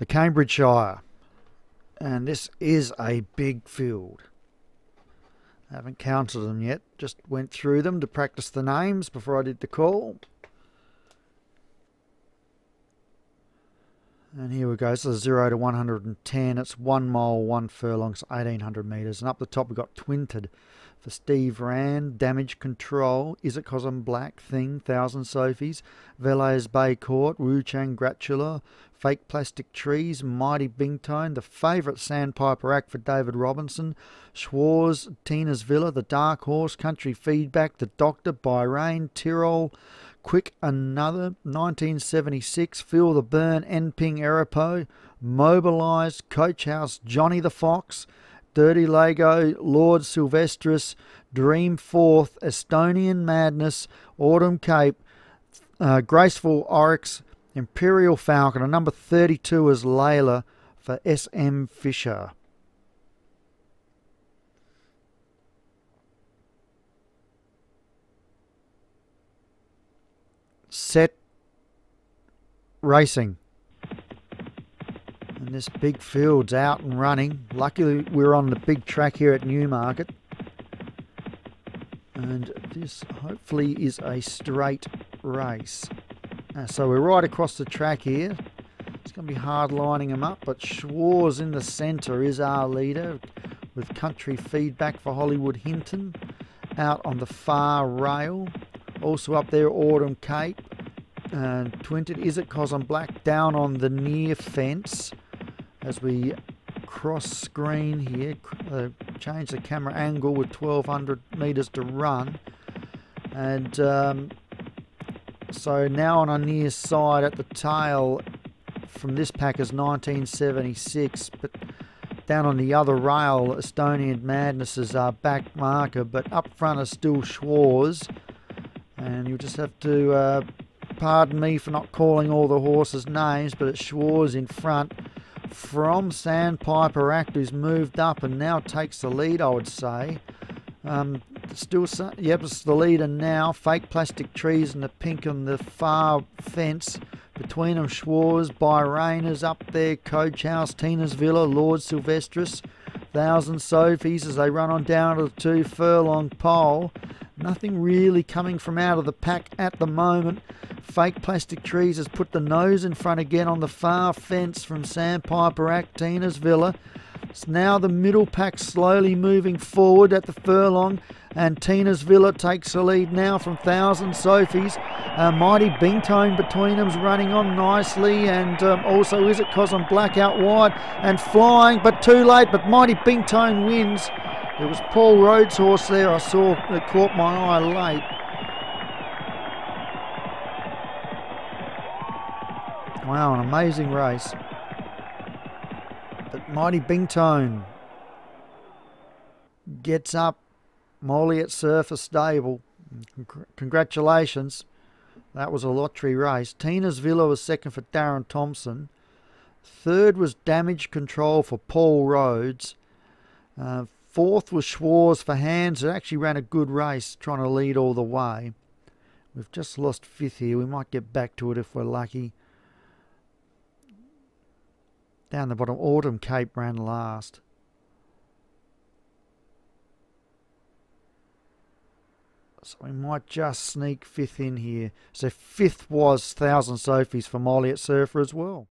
the Cambridgeshire. And this is a big field. I haven't counted them yet, just went through them to practice the names before I did the call. And here we go. So 0 to 110. It's 1 mile, 1 furlong, so 1800 metres. And up the top we've got Twinted for Steve Rand. Damage Control. Is it cause I'm black? Thing. Thousand Sophies. Velez Bay Court. Wu Chang Gratula. Fake Plastic Trees. Mighty Bingtone. The favourite Sandpiper Act for David Robinson. Schwarz. Tina's Villa. The Dark Horse. Country Feedback. The Doctor. Bahrain. Tyrol. Quick Another, 1976, Feel the Burn, Enping Arapo, Mobilised, Coach House, Johnny the Fox, Dirty Lego, Lord Sylvestris, Dream Forth, Estonian Madness, Autumn Cape, uh, Graceful Oryx, Imperial Falcon, and number 32 is Layla for SM Fisher. set racing. And this big field's out and running. Luckily, we're on the big track here at Newmarket. And this hopefully is a straight race. Uh, so we're right across the track here. It's going to be hard lining them up, but Schwarz in the centre is our leader with country feedback for Hollywood Hinton out on the far rail. Also up there, Autumn Cape. And Twinted, is it I'm black down on the near fence as we cross screen here, uh, change the camera angle with 1200 meters to run. And um, so now on our near side at the tail from this pack is 1976, but down on the other rail, Estonian Madness is our back marker, but up front is still Schwarz. And you'll just have to uh, pardon me for not calling all the horses' names, but it's Schwarz in front from Sandpiper Act, who's moved up and now takes the lead, I would say. Um, still, yep, it's the leader now. Fake plastic trees and the pink on the far fence. Between them, Schwarz, Bahrain is up there, Coach House, Tina's Villa, Lord Sylvestris, Thousand Sophies as they run on down to the two furlong pole. Nothing really coming from out of the pack at the moment. Fake Plastic Trees has put the nose in front again on the far fence from Sandpiper Act, Tina's Villa. It's now the middle pack slowly moving forward at the furlong, and Tina's Villa takes the lead now from Thousand Sophies. Uh, Mighty Bingtone between them's running on nicely, and um, also is it I'm black out wide and flying, but too late. But Mighty Bingtone wins. It was Paul Rhodes' horse there I saw that caught my eye late. Wow, an amazing race. But Mighty Bingtone gets up Molly at Surface Stable. Congratulations. That was a lottery race. Tina's Villa was second for Darren Thompson. Third was Damage Control for Paul Rhodes. Uh, Fourth was Schwarz for Hands. It actually ran a good race, trying to lead all the way. We've just lost fifth here. We might get back to it if we're lucky. Down the bottom, Autumn Cape ran last. So we might just sneak fifth in here. So fifth was Thousand Sophies for Molly at Surfer as well.